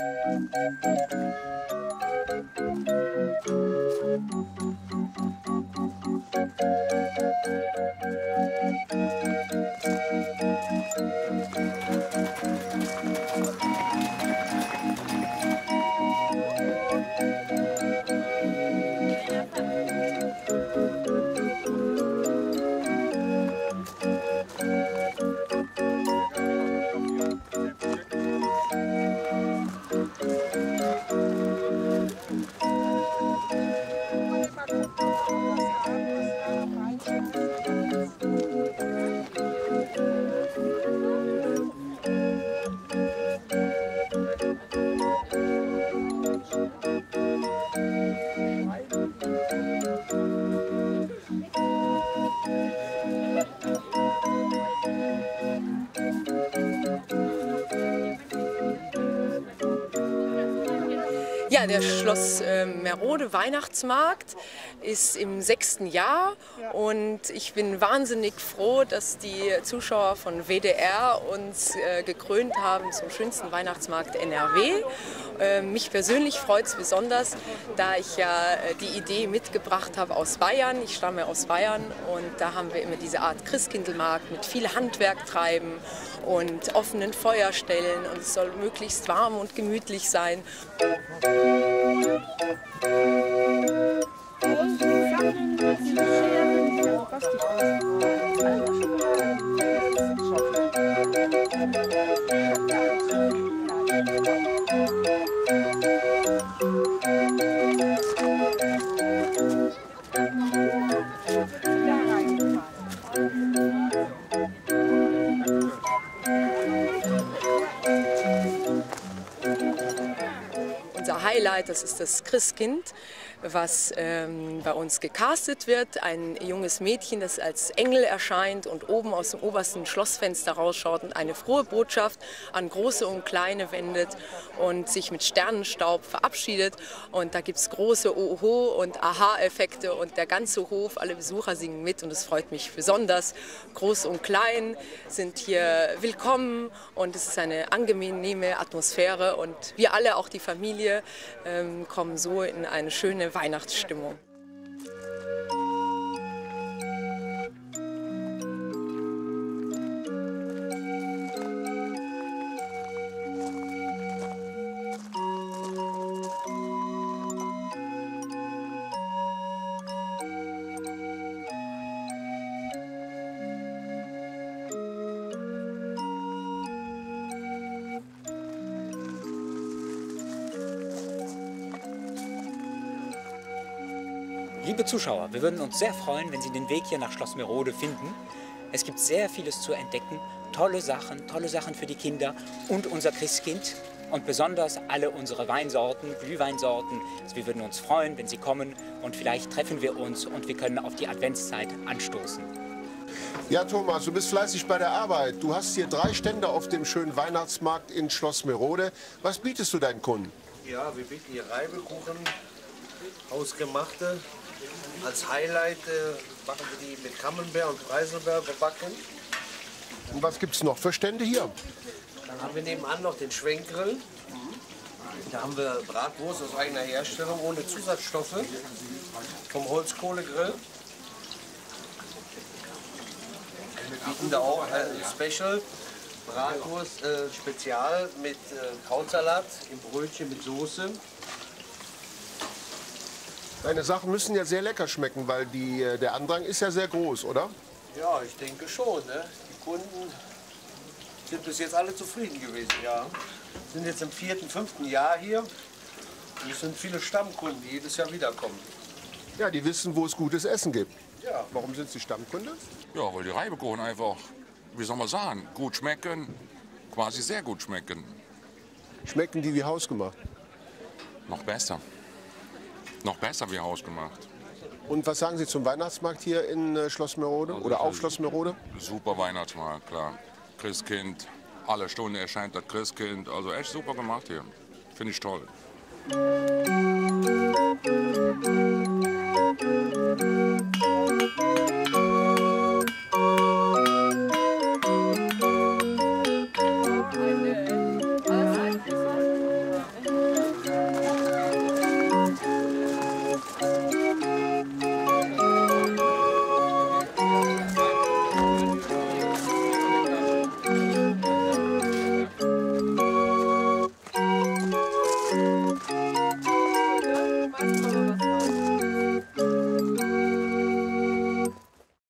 Thank you. Der Schloss äh, Merode Weihnachtsmarkt ist im sechsten Jahr und ich bin wahnsinnig froh, dass die Zuschauer von WDR uns äh, gekrönt haben zum schönsten Weihnachtsmarkt NRW. Äh, mich persönlich freut es besonders, da ich ja äh, die Idee mitgebracht habe aus Bayern. Ich stamme aus Bayern und da haben wir immer diese Art Christkindlmarkt mit viel Handwerk treiben und offenen Feuerstellen und es soll möglichst warm und gemütlich sein. Unser Highlight, das ist das Christkind, was ähm, bei uns gecastet wird. Ein junges Mädchen, das als Engel erscheint und oben aus dem obersten Schlossfenster rausschaut und eine frohe Botschaft an große und kleine wendet und sich mit Sternenstaub verabschiedet. Und da gibt es große Oho- und Aha-Effekte und der ganze Hof, alle Besucher singen mit und es freut mich besonders. Groß und klein sind hier willkommen und es ist eine angenehme Atmosphäre und wir alle, auch die Familie, ähm, kommen so in eine schöne Weihnachtsstimmung. Liebe Zuschauer, wir würden uns sehr freuen, wenn Sie den Weg hier nach Schloss Merode finden. Es gibt sehr vieles zu entdecken, tolle Sachen, tolle Sachen für die Kinder und unser Christkind und besonders alle unsere Weinsorten, Glühweinsorten. Also wir würden uns freuen, wenn Sie kommen und vielleicht treffen wir uns und wir können auf die Adventszeit anstoßen. Ja, Thomas, du bist fleißig bei der Arbeit. Du hast hier drei Stände auf dem schönen Weihnachtsmarkt in Schloss Merode. Was bietest du deinen Kunden? Ja, wir bieten hier Reibekuchen, hausgemachte. Als Highlight äh, machen wir die mit Camembert und Preiselbeer überbacken. Und was gibt es noch für Stände hier? Dann haben wir nebenan noch den Schwenkgrill. Da haben wir Bratwurst aus eigener Herstellung ohne Zusatzstoffe vom Holzkohlegrill. Wir bieten da auch äh, Special Bratwurst äh, Spezial mit äh, Krautsalat im Brötchen mit Soße. Deine Sachen müssen ja sehr lecker schmecken, weil die, äh, der Andrang ist ja sehr groß, oder? Ja, ich denke schon. Ne? Die Kunden sind bis jetzt alle zufrieden gewesen, ja. Sind jetzt im vierten, fünften Jahr hier. Und es sind viele Stammkunden, die jedes Jahr wiederkommen. Ja, die wissen, wo es gutes Essen gibt. Ja. Warum sind sie Stammkunde? Ja, weil die Reibekuchen einfach, wie soll man sagen, gut schmecken, quasi sehr gut schmecken. Schmecken die wie hausgemacht? Noch besser. Noch besser wie hausgemacht. Und was sagen Sie zum Weihnachtsmarkt hier in äh, Schloss Merode Also oder auf Schloss Merode? Super Weihnachtsmarkt, klar. Christkind, alle Stunden erscheint das Christkind. Also echt super gemacht hier. Finde ich toll.